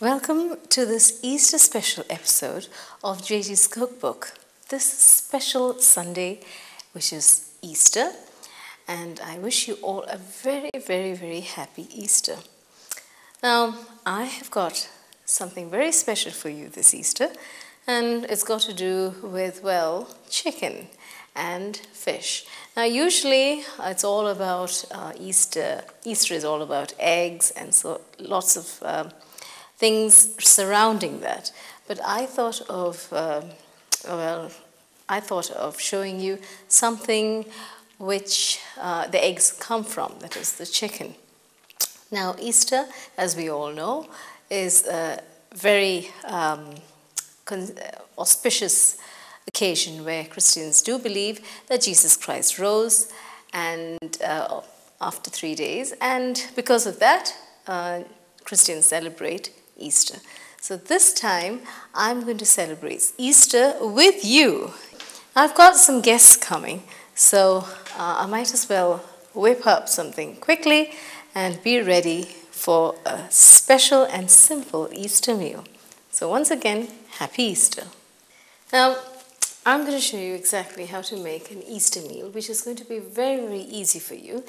Welcome to this Easter special episode of Jagee's Cookbook. This special Sunday, which is Easter, and I wish you all a very, very, very happy Easter. Now, I have got something very special for you this Easter, and it's got to do with, well, chicken and fish. Now, usually it's all about uh, Easter. Easter is all about eggs and so lots of um, things surrounding that. But I thought of, uh, well, I thought of showing you something which uh, the eggs come from, that is the chicken. Now, Easter, as we all know, is a very um, auspicious occasion where Christians do believe that Jesus Christ rose and uh, after three days, and because of that, uh, Christians celebrate Easter. So this time I'm going to celebrate Easter with you. I've got some guests coming, so uh, I might as well whip up something quickly and be ready for a special and simple Easter meal. So once again, happy Easter. Now, I'm going to show you exactly how to make an Easter meal, which is going to be very, very easy for you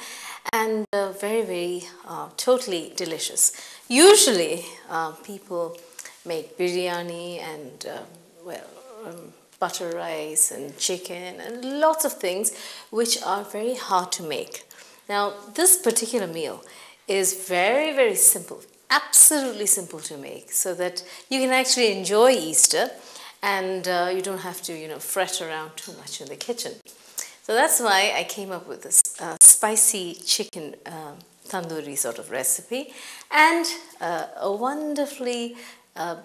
and uh, very, very uh, totally delicious. Usually, uh, people make biryani and, um, well, um, butter rice and chicken and lots of things which are very hard to make. Now, this particular meal is very, very simple, absolutely simple to make so that you can actually enjoy Easter and uh, you don't have to, you know, fret around too much in the kitchen. So that's why I came up with this uh, spicy chicken uh, tandoori sort of recipe and uh, a wonderfully uh,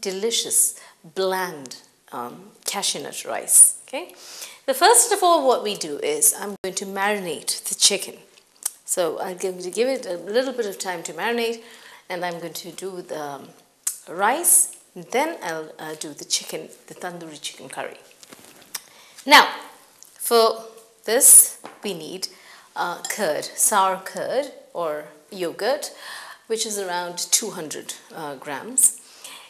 delicious, bland um, cashew nut rice. Okay. The first of all, what we do is I'm going to marinate the chicken. So I'm going to give it a little bit of time to marinate, and I'm going to do the um, rice then I'll uh, do the chicken, the tandoori chicken curry. Now, for this, we need uh, curd, sour curd or yogurt, which is around 200 uh, grams.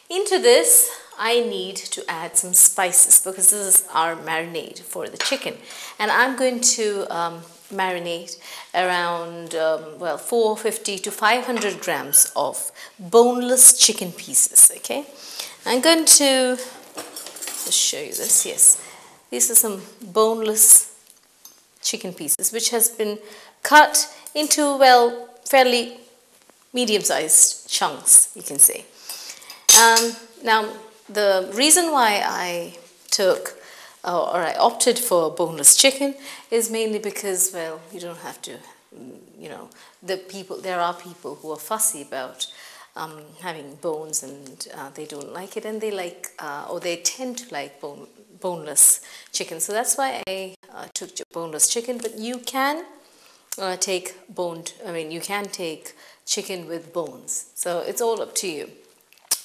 Into this, I need to add some spices because this is our marinade for the chicken. And I'm going to um, marinate around, um, well, 450 to 500 grams of boneless chicken pieces, okay? I'm going to just show you this, yes. These are some boneless chicken pieces which has been cut into, well, fairly medium-sized chunks, you can say. Um, now, the reason why I took uh, or I opted for boneless chicken is mainly because, well, you don't have to, mm, you know, the people, there are people who are fussy about um, having bones and uh, they don't like it and they like uh, or they tend to like bone, boneless chicken so that's why I uh, took boneless chicken but you can uh, take boned I mean you can take chicken with bones. So it's all up to you.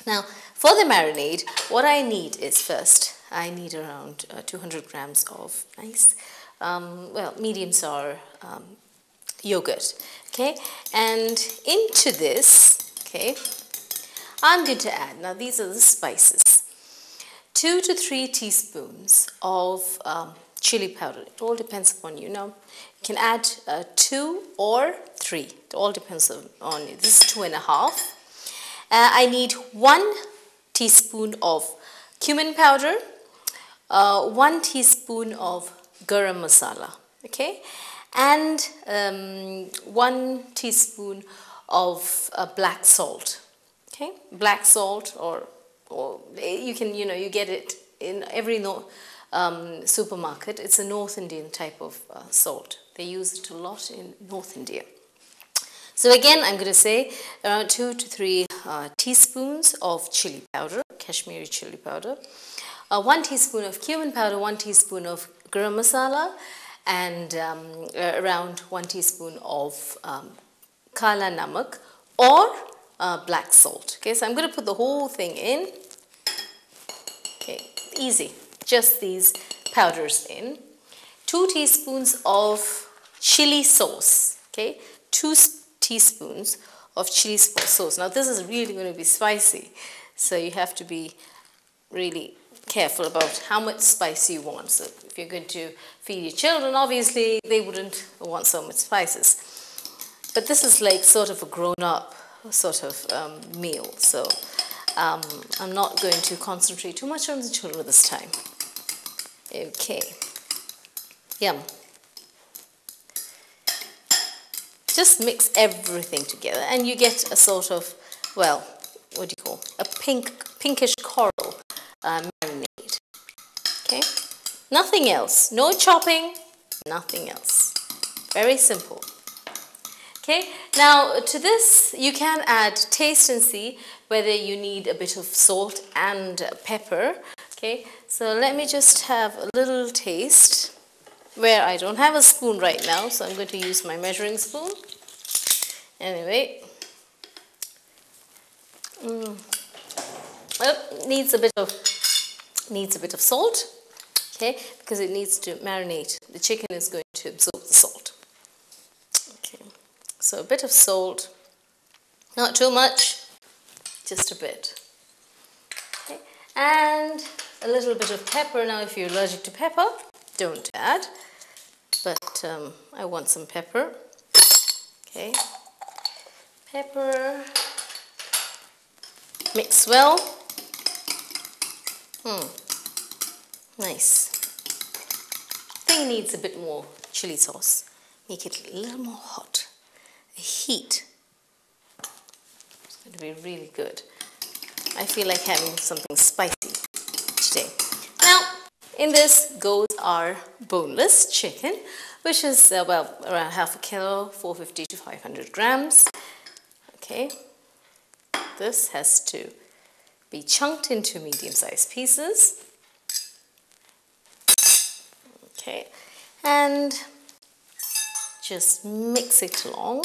Now for the marinade what I need is first I need around uh, 200 grams of nice um, well medium sour um, yogurt okay? And into this Okay, I'm going to add, now these are the spices, two to three teaspoons of um, chili powder. It all depends upon you. Now, you can add uh, two or three. It all depends on you. This is two and a half. Uh, I need one teaspoon of cumin powder, uh, one teaspoon of garam masala, okay, and um, one teaspoon of uh, black salt. Okay, black salt, or or you can you know you get it in every no, um, supermarket. It's a North Indian type of uh, salt. They use it a lot in North India. So again, I'm going to say around two to three uh, teaspoons of chili powder, Kashmiri chili powder, uh, one teaspoon of cumin powder, one teaspoon of garam masala, and um, around one teaspoon of um, kala namak or uh, black salt. Okay, so I'm going to put the whole thing in. Okay, easy. Just these powders in. Two teaspoons of chili sauce. Okay, two teaspoons of chili sauce. Now this is really going to be spicy, so you have to be really careful about how much spice you want. So if you're going to feed your children, obviously they wouldn't want so much spices. But this is like sort of a grown-up sort of um, meal, so um, I'm not going to concentrate too much on the children this time. Okay. Yum. Just mix everything together and you get a sort of, well, what do you call, a pink, pinkish coral uh, marinade. Okay, nothing else, no chopping, nothing else. Very simple. Okay, now to this you can add taste and see whether you need a bit of salt and pepper. Okay, so let me just have a little taste where I don't have a spoon right now, so I'm going to use my measuring spoon. Anyway, mm. well, needs a bit of needs a bit of salt, okay, because it needs to marinate. The chicken is going to absorb the salt. Okay, so a bit of salt, not too much, just a bit. Okay, and a little bit of pepper. Now, if you're allergic to pepper, don't add, but um, I want some pepper. Okay, pepper, mix well. Hmm, nice. Thing needs a bit more chili sauce. Make it a little more hot. The heat It's going to be really good. I feel like having something spicy in this goes our boneless chicken, which is uh, well around half a kilo, 450 to 500 grams. Okay, this has to be chunked into medium-sized pieces. Okay, and just mix it along.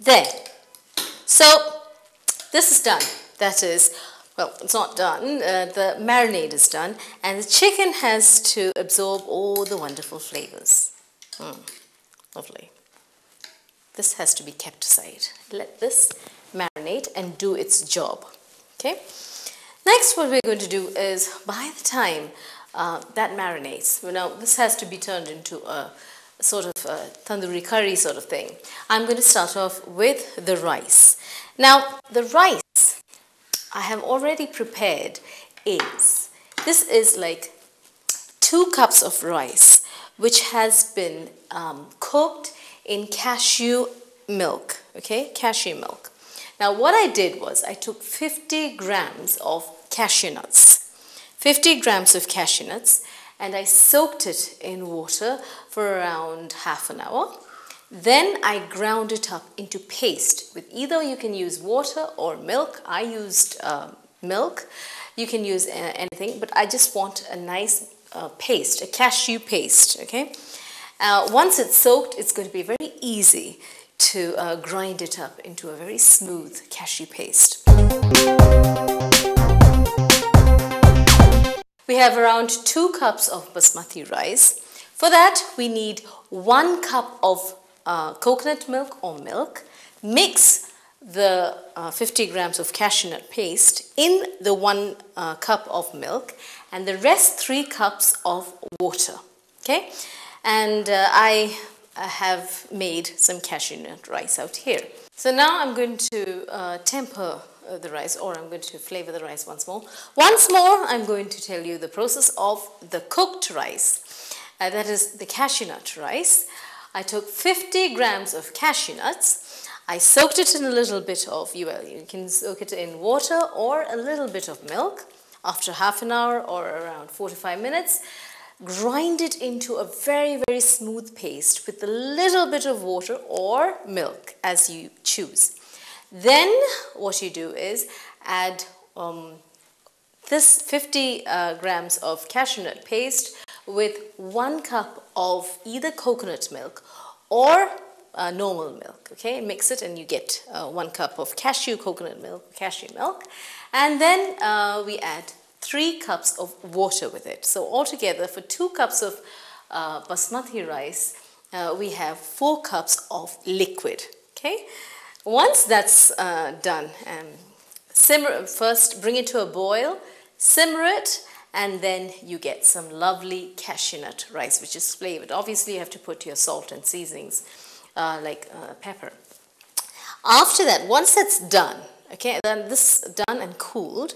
There. So this is done. That is well, it's not done, uh, the marinade is done, and the chicken has to absorb all the wonderful flavors. Mm, lovely. This has to be kept aside. Let this marinate and do its job. Okay. Next, what we're going to do is, by the time uh, that marinates, you know, this has to be turned into a sort of a tandoori curry sort of thing. I'm going to start off with the rice. Now, the rice I have already prepared is, this is like two cups of rice which has been um, cooked in cashew milk, okay, cashew milk. Now what I did was I took 50 grams of cashew nuts, 50 grams of cashew nuts and I soaked it in water for around half an hour. Then I ground it up into paste with either you can use water or milk. I used uh, milk. You can use uh, anything, but I just want a nice uh, paste, a cashew paste, okay? Uh, once it's soaked, it's going to be very easy to uh, grind it up into a very smooth cashew paste. We have around 2 cups of basmati rice. For that, we need 1 cup of uh, coconut milk or milk, mix the uh, 50 grams of cashew nut paste in the one uh, cup of milk and the rest three cups of water. Okay, and uh, I have made some cashew nut rice out here. So now I'm going to uh, temper uh, the rice or I'm going to flavor the rice once more. Once more, I'm going to tell you the process of the cooked rice. Uh, that is the cashew nut rice. I took 50 grams of cashew nuts. I soaked it in a little bit of, well, you can soak it in water or a little bit of milk. After half an hour or around 45 minutes, grind it into a very, very smooth paste with a little bit of water or milk as you choose. Then what you do is add um, this 50 uh, grams of cashew nut paste with one cup of either coconut milk or uh, normal milk. Okay, mix it and you get uh, one cup of cashew coconut milk, cashew milk, and then uh, we add three cups of water with it. So altogether, for two cups of uh, basmati rice, uh, we have 4 cups of liquid. Okay, once that's uh, done, um, simmer first, bring it to a boil, simmer it, and then you get some lovely cashew nut rice, which is flavored. Obviously, you have to put your salt and seasonings uh, like uh, pepper. After that, once that's done, okay, then this done and cooled,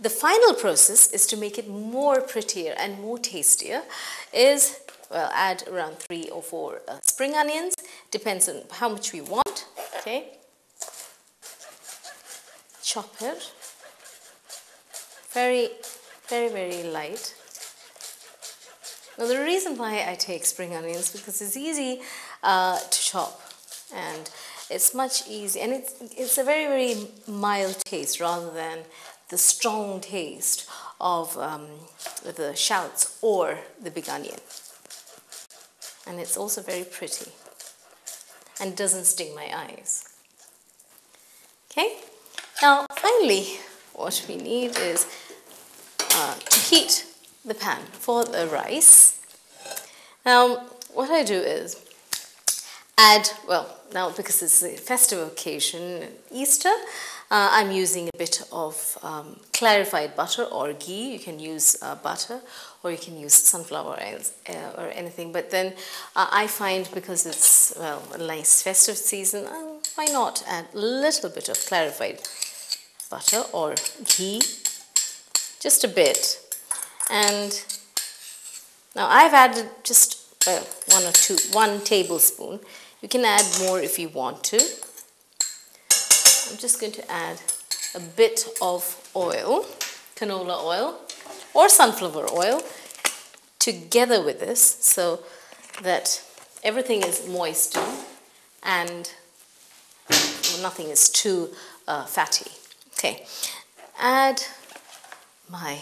the final process is to make it more prettier and more tastier is, well, add around three or four uh, spring onions, depends on how much we want, okay. Chop it, very, very, very light. Now the reason why I take spring onions because it's easy uh, to chop and it's much easier and it's, it's a very, very mild taste rather than the strong taste of um, the shallots or the big onion. And it's also very pretty and doesn't sting my eyes. Okay, now finally what we need is uh, to heat the pan for the rice. Now what I do is add, well now because it's a festive occasion, Easter, uh, I'm using a bit of um, clarified butter or ghee. You can use uh, butter or you can use sunflower oils uh, or anything. But then uh, I find because it's, well, a nice festive season, uh, why not add a little bit of clarified butter or ghee, just a bit. And now I've added just one or two, one tablespoon. You can add more if you want to. I'm just going to add a bit of oil, canola oil or sunflower oil together with this so that everything is moistened and nothing is too uh, fatty. Okay, add my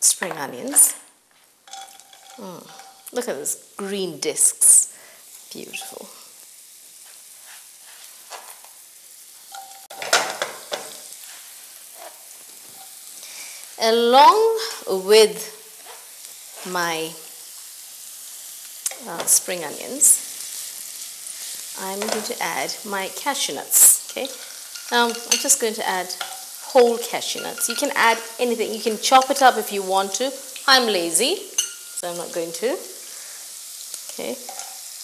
spring onions. Mm. Look at those green discs, beautiful. along with my uh, spring onions, I'm going to add my cashew nuts. Okay, now I'm just going to add whole cashew nuts. You can add anything. You can chop it up if you want to. I'm lazy, so I'm not going to. Okay,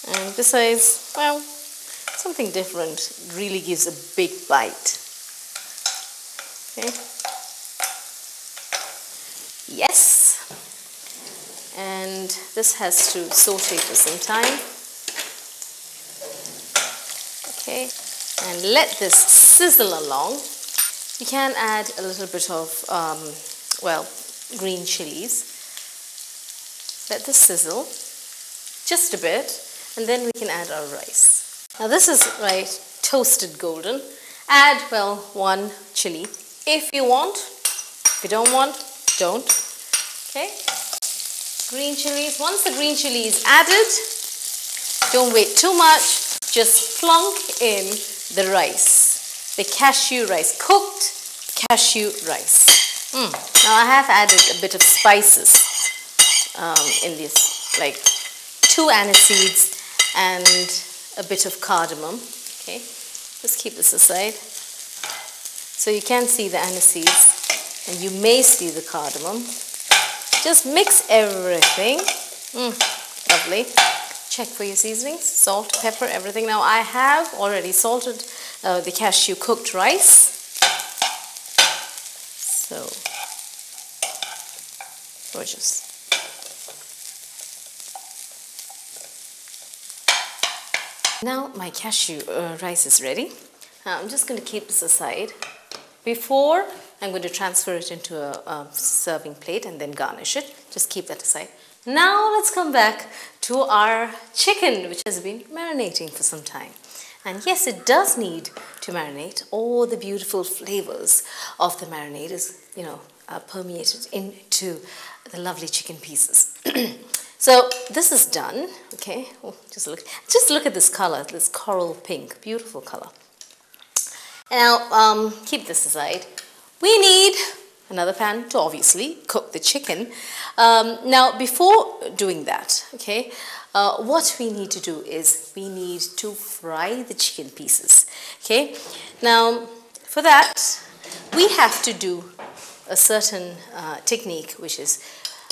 and besides, well, something different really gives a big bite. Okay. Yes. And this has to saute for some time. Okay. And let this sizzle along. You can add a little bit of, um, well, green chilies. Let this sizzle just a bit and then we can add our rice. Now this is right toasted golden. Add, well, one chili if you want. If you don't want, don't. Okay. Green chilies. Once the green chili is added, don't wait too much. Just plunk in the rice. The cashew rice. Cooked cashew rice. Mm. Now I have added a bit of spices um, in this, like two anise seeds and a bit of cardamom. Okay, let's keep this aside. So you can see the anise seeds and you may see the cardamom. Just mix everything. Mm, lovely. Check for your seasonings, salt, pepper, everything. Now I have already salted uh, the cashew cooked rice. So, gorgeous. Now my cashew uh, rice is ready. Now I'm just going to keep this aside. Before I'm going to transfer it into a, a, serving plate and then garnish it. Just keep that aside. Now let's come back to our chicken which has been marinating for some time. And yes, it does need to marinate. All the beautiful flavors of the marinade is, you know, uh, permeated into the lovely chicken pieces. so this is done. Okay, oh, just look, just look at this color, this coral pink, beautiful color. Now, um, keep this aside. We need another pan to obviously cook the chicken. Um, now, before doing that, okay, uh, what we need to do is we need to fry the chicken pieces. Okay, now for that, we have to do a certain uh, technique, which is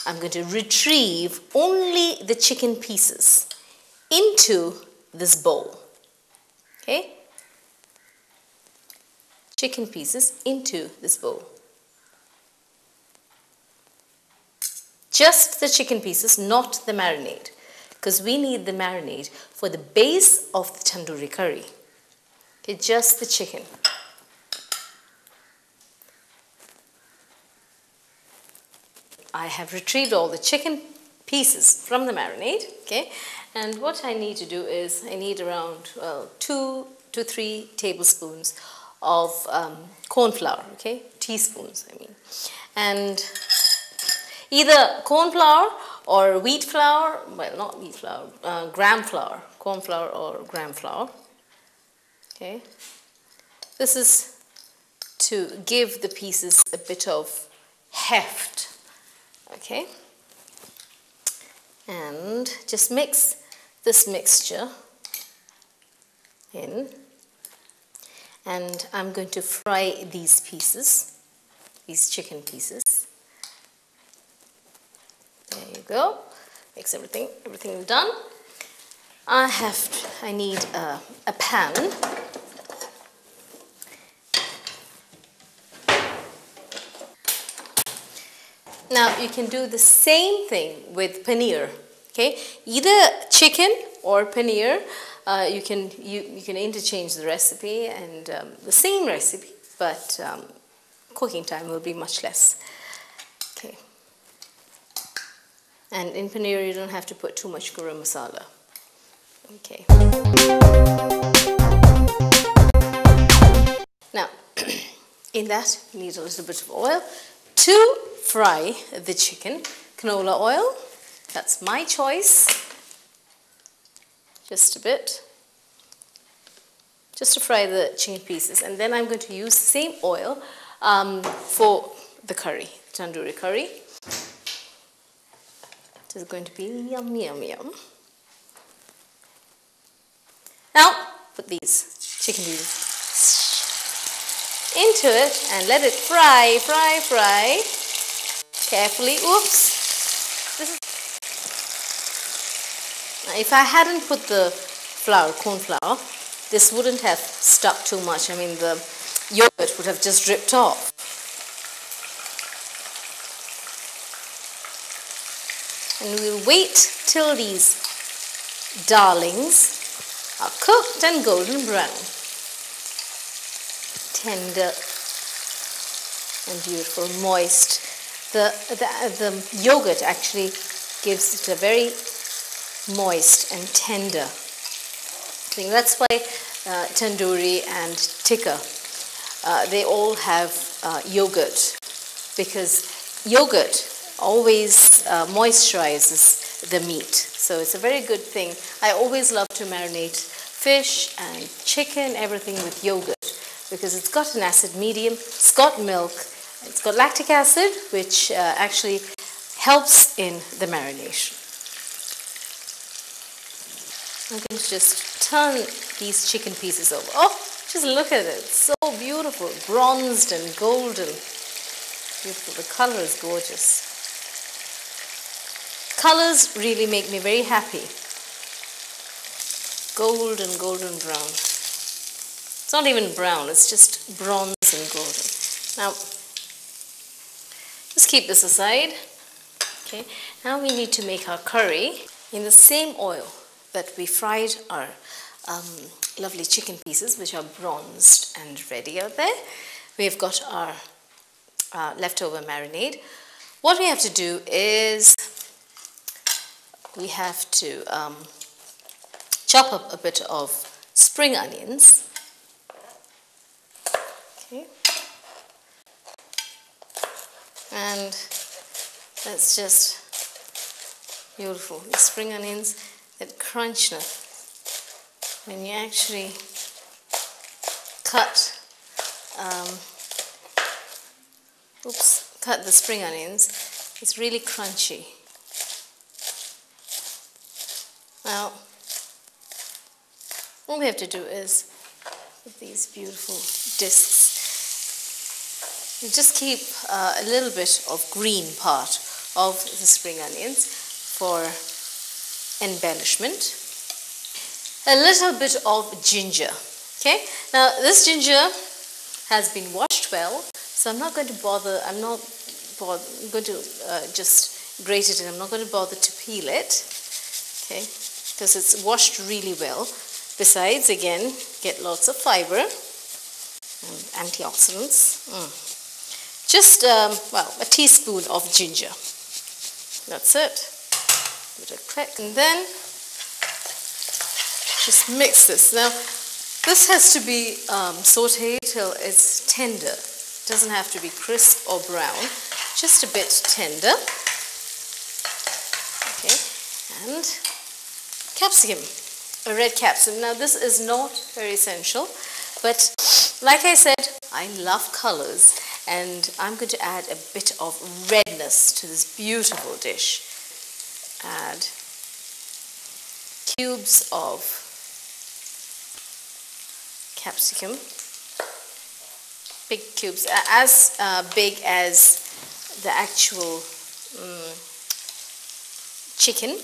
I'm going to retrieve only the chicken pieces into this bowl. Okay, chicken pieces into this bowl. Just the chicken pieces, not the marinade, because we need the marinade for the base of the tandoori curry. Okay, just the chicken. I have retrieved all the chicken pieces from the marinade, okay? And what I need to do is I need around, well, two to three tablespoons of um, corn flour, okay? Teaspoons, I mean. And either corn flour or wheat flour, well, not wheat flour, uh, gram flour, corn flour or gram flour. Okay. This is to give the pieces a bit of heft. Okay. And just mix this mixture in. And I'm going to fry these pieces, these chicken pieces. There you go. Mix everything, everything done. I have, I need a, a pan. Now you can do the same thing with paneer. Okay, either chicken or paneer. Uh, you can you, you can interchange the recipe and um, the same recipe, but um, cooking time will be much less. Okay. And in paneer, you don't have to put too much garam masala. Okay. Now, in that, you need a little bit of oil to fry the chicken. Canola oil, that's my choice. Just a bit. Just to fry the chicken pieces. And then I'm going to use the same oil um, for the curry, tandoori curry. This is going to be yum, yum, yum. Now, put these chicken pieces into it and let it fry, fry, fry. Carefully. Oops. This is now, if I hadn't put the flour, corn flour, this wouldn't have stuck too much. I mean, the yogurt would have just dripped off. and we'll wait till these darlings are cooked and golden brown. Tender and beautiful, moist. The, the, the yogurt actually gives it a very moist and tender thing. That's why uh, tandoori and tikka, uh, they all have uh, yogurt because yogurt always uh, moisturizes the meat. So it's a very good thing. I always love to marinate fish and chicken, everything with yogurt because it's got an acid medium, it's got milk, it's got lactic acid which uh, actually helps in the marination. I'm going to just turn these chicken pieces over. Oh, just look at it. So beautiful, bronzed and golden. Beautiful. The color is gorgeous. Colors really make me very happy. Golden, golden brown. It's not even brown, it's just bronze and golden. Now, just keep this aside. Okay, now we need to make our curry in the same oil that we fried our um, lovely chicken pieces, which are bronzed and ready out there. We've got our uh, leftover marinade. What we have to do is we have to um, chop up a bit of spring onions. Okay. And that's just beautiful. Spring onions, that crunchness. When you actually cut um, oops, cut the spring onions, it's really crunchy. Now, all we have to do is put these beautiful discs. You just keep uh, a little bit of green part of the spring onions for embellishment. A little bit of ginger. Okay, now this ginger has been washed well, so I'm not going to bother, I'm not bother, I'm going to uh, just grate it and I'm not going to bother to peel it. Okay, because it's washed really well. Besides, again, get lots of fiber and antioxidants. Mm. Just, um, well, a teaspoon of ginger. That's it. Give click and then just mix this. Now, this has to be um, sauteed till it's tender. It doesn't have to be crisp or brown, just a bit tender. Okay, and capsicum, a red capsicum. Now, this is not very essential, but like I said, I love colors and I'm going to add a bit of redness to this beautiful dish. Add cubes of capsicum, big cubes, as uh, big as the actual um, chicken.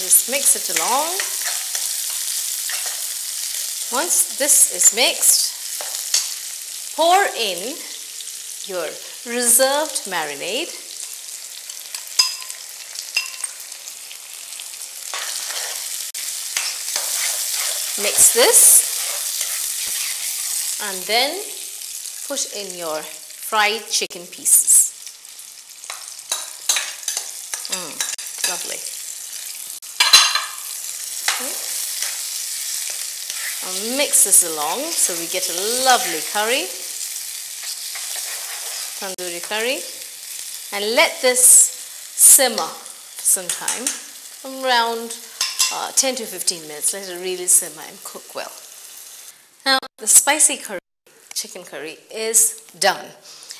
Just mix it along. Once this is mixed, pour in your reserved marinade. Mix this and then put in your fried chicken pieces. Mm, lovely. Mix this along so we get a lovely curry, tandoori curry, and let this simmer for some time, around uh, 10 to 15 minutes. Let it really simmer and cook well. Now, the spicy curry, chicken curry, is done.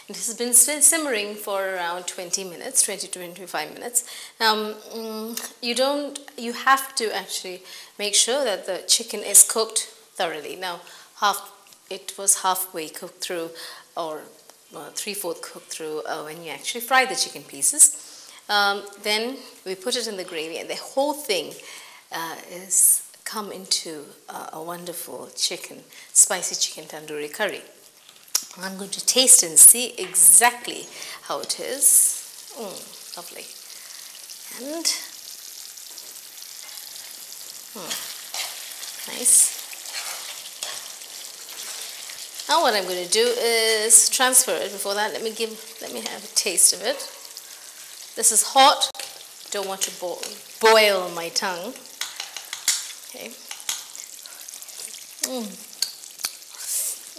It has been simmering for around 20 minutes, 20 to 25 minutes. Um, you don't, you have to actually make sure that the chicken is cooked thoroughly. Now, half, it was halfway cooked through, or uh, three-fourth cooked through uh, when you actually fry the chicken pieces. Um, then we put it in the gravy, and the whole thing uh, is come into a wonderful chicken, spicy chicken tandoori curry. I'm going to taste and see exactly how it is. Mm, lovely. And mm, nice. Now what I'm going to do is transfer it. Before that, let me give, let me have a taste of it. This is hot. Don't want to bo boil my tongue. Okay. Mm.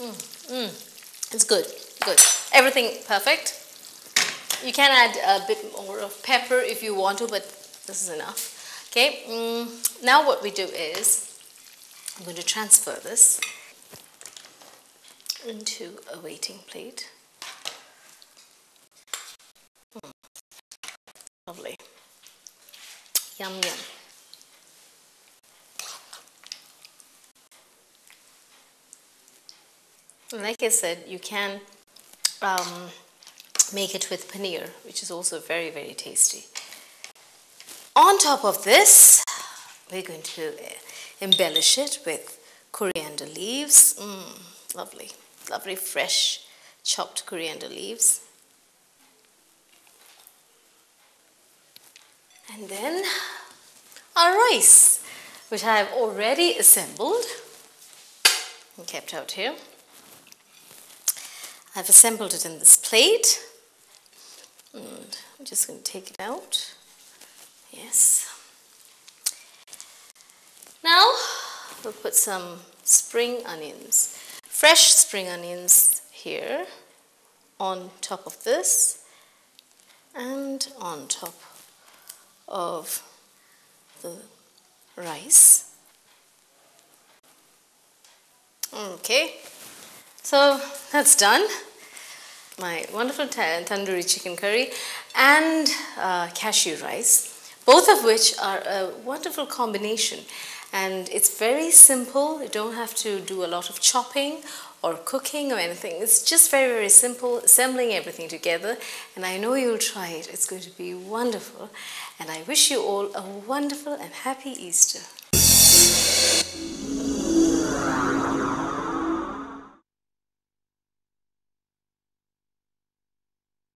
Mm, mm. It's good, good. Everything perfect. You can add a bit more of pepper if you want to, but this is enough. Okay, mm, now what we do is, I'm going to transfer this into a waiting plate. Mm. Lovely. Yum, yum. Like I said, you can um, make it with paneer, which is also very, very tasty. On top of this, we're going to embellish it with coriander leaves. Mm, lovely, lovely fresh chopped coriander leaves. And then our rice, which I have already assembled and kept out here. I've assembled it in this plate. And I'm just going to take it out. Yes. Now we'll put some spring onions, fresh spring onions here on top of this. and on top of the rice. Okay, so that's done. My wonderful tandoori chicken curry and uh, cashew rice, both of which are a wonderful combination. And it's very simple. You don't have to do a lot of chopping or cooking or anything. It's just very, very simple, assembling everything together. And I know you'll try it. It's going to be wonderful. And I wish you all a wonderful and happy Easter.